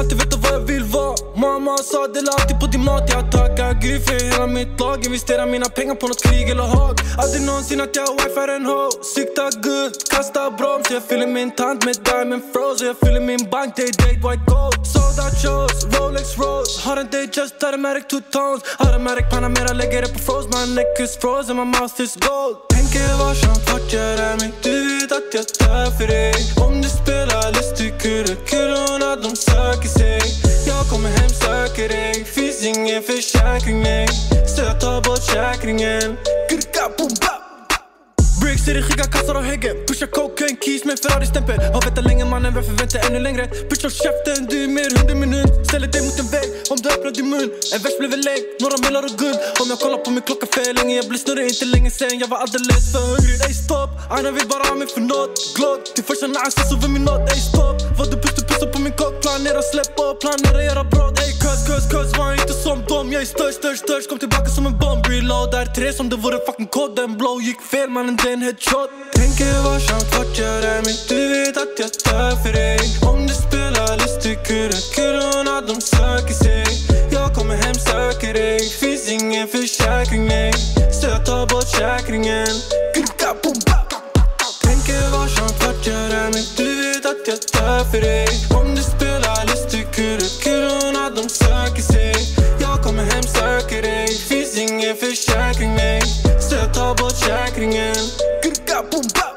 Alltid vet vad jag vill vara. Mamma sa dela alltid på din mat Jag tackar gud för hela mitt lag. Investerar mina pengar på något krig eller hag Aldrig någonsin att jag wifar en ho Sikta guld, kasta broms. Jag fyller min tant med diamond froze. Jag fyller min bank, det är date white gold. Sold out shows, Rolex Rose. Har en day just automatic two tones. Automatic Panamera, lägger det på froze. My neck is frozen, my mouth is gold. Tänker varsamt vart jag rör mig Du vet att jag dör för dig. Om du spelar lustig kurre Kulorna Finns ingen försäkring, nej. Så jag tar bort käkringen. Gurka, boom, bap. Bricks i det skicka kassar och häggen. Pusha cocaine, keys med Ferrari-stämpel Har väntat länge mannen, varför vänta ännu längre? Push håll käften, du är mer hund än min hund. Ställer dig mot en vägg om du öppnar din mun. En vers blev en länk, några millar och guld. Om jag kollar på min klocka för länge Jag blir snurrig inte länge sen. Jag var alldeles för hungrig Ey stopp, aina vill bara ha mig för nåt Glock, till första när jag sover min nåt Ey stopp, vad du puss du pussar på min kock. Planera släppa och planera göra brott Cuz, cuz, cuz, var inte som dom Jag är störst, störst, störst. Kom tillbaka som en bomb. Reload där tre som det vore fucking kod Den blow gick fel mannen den headshot. Tänker varsamt vart jag rör mig? Du vet att jag dör för dig. Om du spelar lustigkurra Kurrorna dom söker sig. Jag kommer hem, söker dig. Finns ingen försäkring, nej. Så jag tar bort säkringen Tänker varsamt vart jag rör mig? Du vet att jag dör för dig. kringen boom pumpa